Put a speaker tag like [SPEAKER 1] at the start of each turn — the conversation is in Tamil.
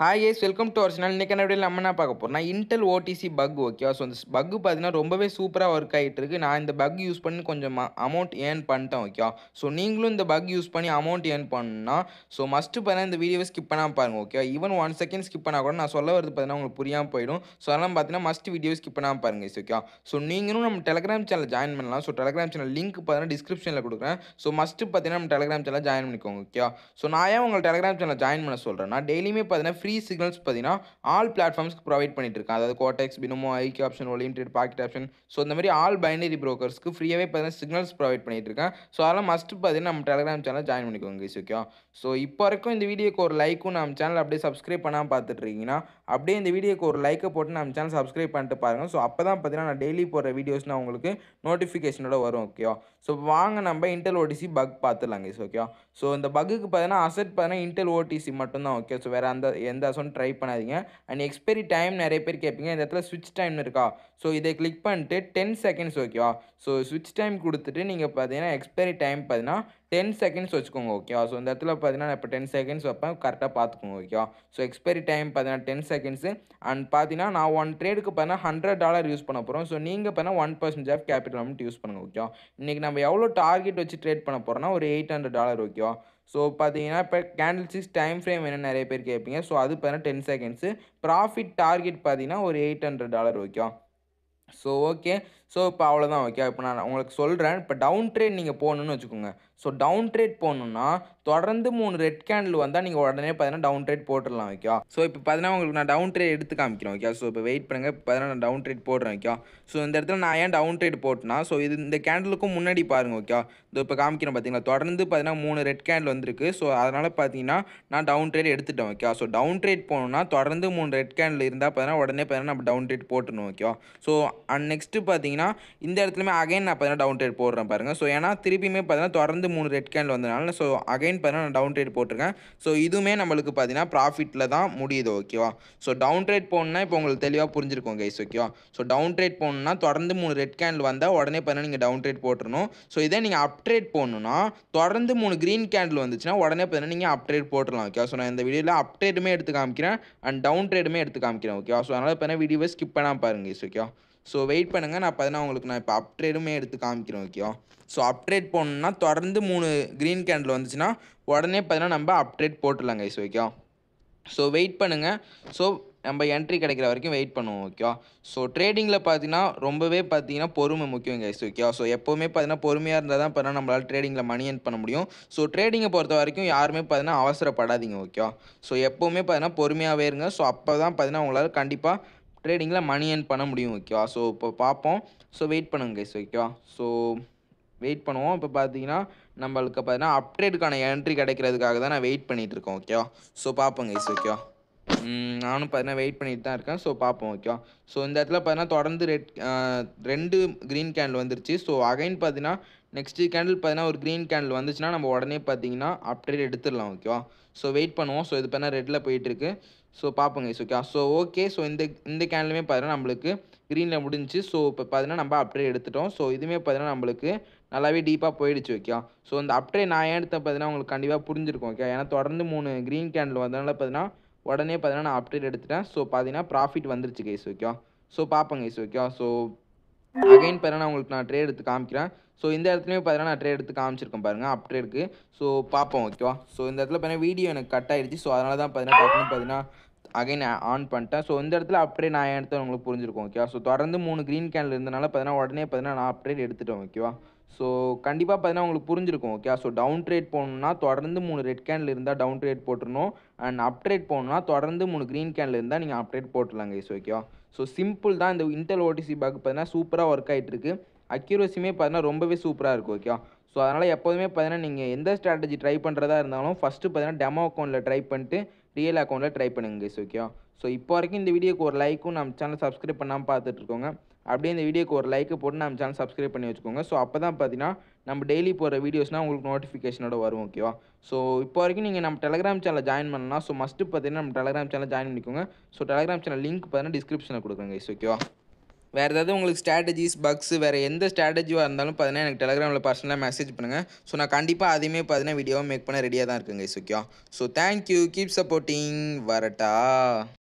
[SPEAKER 1] Hi yes welcome to our channel இன்றைக்கி நம்ம என்ன பார்க்க போகிறோம்னா இன்டெல் ஓடிசி பக் ஓகேவா ஸோ இந்த பக் பார்த்தீங்கன்னா ரொம்பவே சூப்பராக ஒர்க் ஆகிட்டு இருக்கு. நான் இந்த பக் யூஸ் பண்ணி கொஞ்சம் அமௌண்ட் ஏர்ன் பண்ணிட்டேன் ஓகேவா ஸோ நீங்களும் இந்த பக் யூஸ் பண்ணி அமௌண்ட் ஏர்ன் பண்ணா ஸோ மஸ்ட்டு பார்த்தீங்கன்னா இந்த வீடியோவை ஸ்கிப் பண்ணாமல் பாருங்கள் okay even one second skip பண்ணால் கூட நான் சொல்ல வரது பார்த்தீங்கன்னா உங்களுக்கு புரியாமல் போயிடும். ஸோ அதெல்லாம் பார்த்தீங்கன்னா மஸ்ட் வீடியோ ஸ்கிப் பண்ணாமல் பாருங்கள் ஓகே ஸோ நீங்களும் நம்ம டெலிகிராம் சேனல் ஜாயின் பண்ணலாம். ஸோ டெலிகிராம் சேனல் லிங்க் பார்த்தீங்கன்னா டிஸ்கிரிப்ஷனில் கொடுக்குறேன். ஸோ மஸ்ட்டு பார்த்தீங்கன்னா நம்ம டெலிகிராம் சேனல் ஜாயின் பண்ணிக்கோங்க ஓகே ஸோ நான் ஏன் உங்கள் டெலிகிராம் சேனல் ஜாயின் பண்ண சொல்கிறேன் நான் டெய்லியுமே பார்த்தீங்கன்னா ஃப்ரீ சிக்னல்ஸ் பார்த்தீங்கன்னா ஆல் பிளாட்ஃபார்ம்ஸ்க்கு ப்ரொவைட் பண்ணிட்டு இருக்காங்க. அதாவது Quotex Binomo IQ Option limited Pocket Option so இந்த மாதிரி ஆல் பைனரி ப்ரோக்கர்ஸ்க்கு ஃப்ரீயாகவே பார்த்தீங்கன்னா சிக்னல்ஸ் ப்ரொவைட் பண்ணிட்டு இருக்கேன். ஸோ அதெல்லாம் மஸ்ட் பார்த்தீங்கன்னா நம்ம டெலிகிராம் சேனல் ஜாயின் பண்ணிக்கோங்க guys, ஓகே ஸோ இப்போ வரைக்கும் இந்த வீடியோக்கு ஒரு லைக்கும் நம்ம சேனல் அப்படியே சப்ஸ்கிரைப் பண்ணாமல் பார்த்துட்டு இருக்கீங்கன்னா அப்படியே இந்த வீடியோக்கு ஒரு லைக்கை போட்டு நம்ம சேனல் சப்ஸ்கிரைப் பண்ணிட்டு பாருங்கள் ஸோ அப்போ தான் பார்த்தீங்கன்னா நான் டெய்லி போடுற வீடியோஸ்னால் உங்களுக்கு நோட்டிஃபிகேஷனோட வரும் ஓகேவா ஸோ வாங்க நம்ம இன்டெல் ஓடிசி பக் பார்த்துலாங்க guys, ஓகேவா ஸோ இந்த பக்குக்கு பார்த்தீங்கன்னா அசட் பார்த்தீங்கன்னா இன்டெல் ஓடிசி மட்டும்தான் ஓகே ஸோ வேறு அந்த எந்த அசோன் ட்ரை பண்ணாதீங்க. அண்ட் எக்ஸ்பைரி டைம் நிறைய பேர் கேட்பீங்க இந்த இடத்துல சுவிட்ச் டைம் இருக்கா? ஸோ இதை கிளிக் பண்ணிட்டு டென் செகண்ட்ஸ் ஓகேவா ஸோ சுவிட்ச் டைம் கொடுத்துட்டு நீங்கள் பார்த்தீங்கன்னா எக்ஸ்பைரி டைம் பார்த்தீங்கன்னா டென் செகண்ட்ஸ் வச்சுக்கோங்க ஓகேவா ஸோ இந்த இடத்துல பார்த்தீங்கன்னா நான் இப்போ டென் செகண்ட்ஸ் வைப்பேன். கரெக்டாக பார்த்துக்கோங்க ஓகேவா ஸோ எக்ஸ்பைரி டைம் பார்த்தீங்கன்னா டென் செகண்ட்ஸு அண்ட் பார்த்தீங்கன்னா நான் ஒன் ட்ரேடுக்கு பார்த்தீங்கன்னா ஹண்ட்ரட் டாலர் யூஸ் பண்ண போகிறோம் ஸோ நீங்கள் பார்த்தீங்கன்னா one percent of capital amount use பண்ணுங்க ஓகேவா இன்றைக்கி நம்ம எவ்வளோ டார்கெட் வச்சு ட்ரேட் பண்ண போகிறோம்னா ஒரு எயிட் ஹண்ட்ரட் டாலர் ஓகேவா ஸோ பார்த்தீங்கன்னா இப்போ கேண்டில் சிக்ஸ் டைம் ஃப்ரேம் வேணும் நிறைய பேர் கேட்பீங்க ஸோ அது பார்த்தீங்கன்னா டென் செகண்ட்ஸு ப்ராஃபிட் டார்கெட் பார்த்தீங்கன்னா ஒரு எயிட் ஹண்ட்ரட் டாலர் ஓகேவா ஸோ ஓகே ஸோ இப்போ அவ்வளோதான் ஓகே இப்போ நான் உங்களுக்கு சொல்கிறேன் இப்போ டவுன் ட்ரேட் நீங்கள் போகணுன்னு வச்சுக்கோங்க. ஸோ டவுன் ட்ரேட் போகணுன்னா தொடர்ந்து மூணு ரெட் கேண்டில் வந்தால் நீங்கள் உடனே பார்த்தீங்கன்னா டவுன் ட்ரேட் போட்டுடலாம் ஓகே ஸோ இப்போ பார்த்தீங்கன்னா உங்களுக்கு நான் டவுன் ட்ரேட் எடுத்து காமிக்கிறேன் ஓகே ஸோ இப்போ வெயிட் பண்ணுங்கள் இப்போ பார்த்தீங்கன்னா நான் டவுன் ட்ரேட் போடுறேன் ஓகே ஸோ இந்த இடத்துல நான் ஏன் டவுன் ட்ரேட் போட்டேன்னா ஸோ இது இந்த கேண்டிலுக்கும் முன்னாடி பாருங்கள் ஓகே இது இப்போ காமிக்கிறேன் பார்த்தீங்களா? தொடர்ந்து பார்த்தீங்கன்னா மூணு ரெட் கேண்டில் வந்திருக்கு. ஸோ அதனால் பார்த்தீங்கன்னா நான் டவுன் ட்ரேட் எடுத்துட்டேன் ஓகே ஸோ டவுன் ட்ரேட் போகணுன்னா தொடர்ந்து மூணு ரெட் கேண்டில் இருந்தால் பார்த்தீங்கன்னா உடனே பார்த்தீங்கன்னா நம்ம டவுன் ட்ரேட் போட்டுணும் ஓகே ஸோ அண்ட் நெக்ஸ்ட்டு பார்த்தீங்கன்னா இந்த இடத்துலையுமே அகைன் நான் பார்த்தீங்கன்னா டவுன் ட்ரேட் போடுறேன் பாருங்கள் ஸோ ஏன்னா திருப்பியுமே பார்த்தீங்கன்னா தொடர்ந்து மூணு ரெட் கேண்டில் வந்ததுனால ஸோ அகைன் பார்த்தீங்கன்னா நான் டவுன் ட்ரேட் போட்டிருக்கேன். ஸோ இதுவுமே நம்மளுக்கு பார்த்தீங்கன்னா ப்ராஃபிட்டில் தான் முடியுது ஓகேவா ஸோ டவுன் ட்ரேட் போகணுன்னா இப்போ உங்களுக்கு தெளிவாக புரிஞ்சிருக்கும் கைஸ் ஓகேவா ஸோ டவுன் ட்ரேட் போகணுன்னா தொடர்ந்து மூணு ரெட் கேண்டில் வந்தால் உடனே பார்த்தீங்கன்னா நீங்கள் டவுன் ட்ரேட் போட்டுருணும் ஸோ இதே நீங்கள் அப் ட்ரேட் போடணுன்னா தொடர்ந்து மூணு க்ரீன் கேண்டில் வந்துச்சுன்னா உடனே பார்த்தீங்கன்னா நீங்கள் அப் ட்ரேட் போட்டுடலாம் ஓகேவா ஸோ நான் இந்த வீடியோவில் அப் ட்ரேடுமே எடுத்து காமிக்கிறேன் அண்ட் டவுன் ட்ரேடுமே எடுத்து காமிக்கிறேன் ஓகேவா ஸோ அதனால் பார்த்தீங்கன்னா வீடியோவை ஸ்கிப் பண்ணாமல் பாருங்க கைஸ் ஓகேவா ஸோ வெயிட் பண்ணுங்கள் நான் பார்த்தீங்கன்னா உங்களுக்கு நான் இப்போ அப்ட்ரேடுமே எடுத்து காமிக்கிறேன் ஓகேவா ஸோ அப்ட்ரேட் போடணுன்னா தொடர்ந்து மூணு க்ரீன் கேண்டில் வந்துச்சுன்னா உடனே பார்த்தீங்கன்னா நம்ம அப்ட்ரேட் போட்டுடலாம் கைஸ் ஓகேவா ஸோ வெயிட் பண்ணுங்கள் ஸோ நம்ம என்ட்ரி கிடைக்கிற வரைக்கும் வெயிட் பண்ணுவோம் ஓகேவா ஸோ ட்ரேடிங்கில் பார்த்தீங்கன்னா ரொம்பவே பார்த்தீங்கன்னா பொறுமை முக்கியம் கைஸ் ஓகேவா ஸோ எப்போவுமே பார்த்தீங்கன்னா பொறுமையாக இருந்தால் தான் பார்த்தீங்கன்னா நம்மளால் ட்ரேடிங்கில் மணி ஏர்ன் பண்ண முடியும். ஸோ ட்ரேடிங்கை பொறுத்த வரைக்கும் யாருமே பார்த்தீங்கன்னா அவசரப்படாதீங்க ஓகேவா ஸோ எப்போவுமே பார்த்தீங்கன்னா பொறுமையாகவே இருங்க. ஸோ அப்போ தான் பார்த்தீங்கன்னா உங்களால் கண்டிப்பாக ட்ரேடிங்கில் மணி ஏர்ன் பண்ண முடியும் ஓகேவா ஸோ இப்போ பார்ப்போம். ஸோ வெயிட் பண்ணுங்க கைஸ் ஓகேவா ஸோ வெயிட் பண்ணுவோம். இப்போ பார்த்தீங்கன்னா நம்மளுக்கு பார்த்தீங்கன்னா அப்டேட்டுக்கான என்ட்ரி கிடைக்கிறதுக்காக தான் நான் வெயிட் பண்ணிகிட்டு ஓகேவா ஸோ பார்ப்போங்க கைஸ் ஓகேவா நானும் பார்த்தீங்கன்னா வெயிட் பண்ணிட்டு தான் இருக்கேன். ஸோ பார்ப்போம் ஓகேவா ஸோ இந்த இடத்துல பார்த்தீங்கன்னா தொடர்ந்து ரெட் ரெண்டு க்ரீன் கேண்டில் வந்துருச்சு. ஸோ அகைன் பார்த்தீங்கன்னா நெக்ஸ்ட் கேண்டில் பார்த்தீங்கன்னா ஒரு க்ரீன் கேண்டில் வந்துச்சுன்னா நம்ம உடனே பார்த்தீங்கன்னா அப்டேட் எடுத்துடலாம் ஓகேவா ஸோ வெயிட் பண்ணுவோம். ஸோ இது பார்த்தீங்கன்னா ரெட்டில் போயிட்டுருக்கு. ஸோ பார்ப்போங்க கைஸ் ஓகேவா ஸோ ஓகே ஸோ இந்த இந்த கேண்டிலுமே பார்த்தீங்கன்னா நம்மளுக்கு க்ரீனில் முடிஞ்சு ஸோ இப்போ பார்த்தீங்கன்னா நம்ம அப்டேட் எடுத்துட்டோம். ஸோ இதுவுமே பார்த்தீங்கன்னா நம்மளுக்கு நல்லாவே டீப்பாக போயிடுச்சு ஓகே ஸோ இந்த அப்டேட் நான் ஏன் எடுத்தேன் பார்த்தீங்கன்னா உங்களுக்கு கண்டிப்பாக புரிஞ்சிருக்கும் ஓகே ஏன்னா தொடர்ந்து மூணு க்ரீன் கேண்டில் வந்ததுனால பார்த்தீங்கன்னா உடனே பார்த்தீங்கன்னா நான் அப்டேட் எடுத்துட்டேன். ஸோ பார்த்தீங்கன்னா ப்ராஃபிட் வந்துருச்சு கைஸ் ஓகே ஸோ பார்ப்போங்க கைஸ் ஓகே ஸோ அகைன் பார்த்தீங்கன்னா உங்களுக்கு நான் ட்ரேட் எடுத்து காமிக்கிறேன். ஸோ இந்த இடத்துலையும் பார்த்தீங்கன்னா நான் ட்ரேட் எடுத்து காமிச்சிருக்கேன் பாருங்கள் அப்டேட்க்கு ஸோ பார்ப்போம் ஓகேவா ஸோ இந்த இடத்துல பார்த்தீங்கன்னா வீடியோ எனக்கு கட் ஆயிடுச்சு ஸோ அதனால தான் பார்த்தீங்கன்னா டக்குனு பார்த்தீங்கன்னா அகைன் ஆன் பண்ணிட்டேன். ஸோ இந்த இடத்துல அப்டேட் நான் எடுத்து உங்களுக்கு புரிஞ்சிருக்கும் ஓகேவா ஸோ தொடர்ந்து மூணு க்ரீன் கேண்டில் இருந்தனால பார்த்தீங்கன்னா உடனே பார்த்தீங்கன்னா நான் அப்டேட் எடுத்துட்டேன் ஓகேவா ஸோ கண்டிப்பாக பார்த்தீங்கன்னா உங்களுக்கு புரிஞ்சிருக்கும் ஓகே ஸோ டவுன் ட்ரேட் போகணுன்னா தொடர்ந்து மூணு ரெட் கேனில் இருந்தால் டவுன் ட்ரேட் போட்டுருணும் அண்ட் அப்ட்ரேட் போகணுன்னா தொடர்ந்து மூணு க்ரீன் கேனில் இருந்தால் நீங்கள் அப்டேட் போட்டுடலாங்க கைஸ் ஓகேவா ஸோ சிம்பிள் தான் இந்த இன்டெல் ஓடிசி பேக் பார்த்தீங்கன்னா சூப்பராக ஒர்க் ஆகிட்டு இருக்கு அக்யூரஸியுமே பார்த்தீங்கன்னா ரொம்பவே சூப்பராக இருக்கும் ஓகேவா ஸோ அதனால் எப்போதுமே பார்த்தீங்கன்னா நீங்கள் எந்த ஸ்ட்ராட்டஜி ட்ரை பண்ணுறதா இருந்தாலும் ஃபஸ்ட்டு பார்த்தீங்கன்னா டெமோ அக்கௌண்ட்டில் ட்ரை பண்ணிட்டு ரியல் அக்கௌண்ட்டில் ட்ரை பண்ணுங்க கைஸ் ஓகேவா ஸோ இப்போ வரைக்கும் இந்த வீடியோக்கு ஒரு லைக்கும் நம்ம சேனல் சப்ஸ்கிரைப் பண்ணாமல் பார்த்துட்ருக்கோங்க. அப்படியே இந்த வீடியோக்கு ஒரு லைக்கு போட்டு நம்ம சேனல் சப்ஸ்கிரைப் பண்ணி வச்சுக்கோங்க. ஸோ அப்போ தான் பார்த்தீங்கன்னா நம்ம டெய்லி போகிற வீடியோஸ்னால் உங்களுக்கு நோட்டிஃபிகேஷனோட வரும் ஓகேவா ஸோ இப்போ வரைக்கும் நீங்கள் நம்ம டெலிகிராம் சேனல் ஜாயின் பண்ணலாம் ஸோ மஸ்ட்டு பார்த்தீங்கன்னா நம்ம டெலிகிராம் சேனல் ஜாயின் பண்ணிக்கோங்க. ஸோ டெலிகிராம் சேனல் லிங்க் பார்த்தீங்கன்னா டிஸ்கிரிப்ஷனில் கொடுக்குறேங்க கைஸ் ஓகேவா வேறு ஏதாவது உங்களுக்கு ஸ்ட்ராட்டஜிஸ் பக்ஸ் வேறு எந்த ஸ்ட்ராட்டஜியாக இருந்தாலும் பார்த்தீங்கன்னா எனக்கு டெலிகிராமில் பர்சனலாக மெசேஜ் பண்ணுங்கள் ஸோ நான் கண்டிப்பாக அதையுமே பார்த்தீங்கன்னா வீடியோவை மேக் பண்ண ரெடியாக தான் இருக்குங்க okay so thank you keep supporting வரட்டா.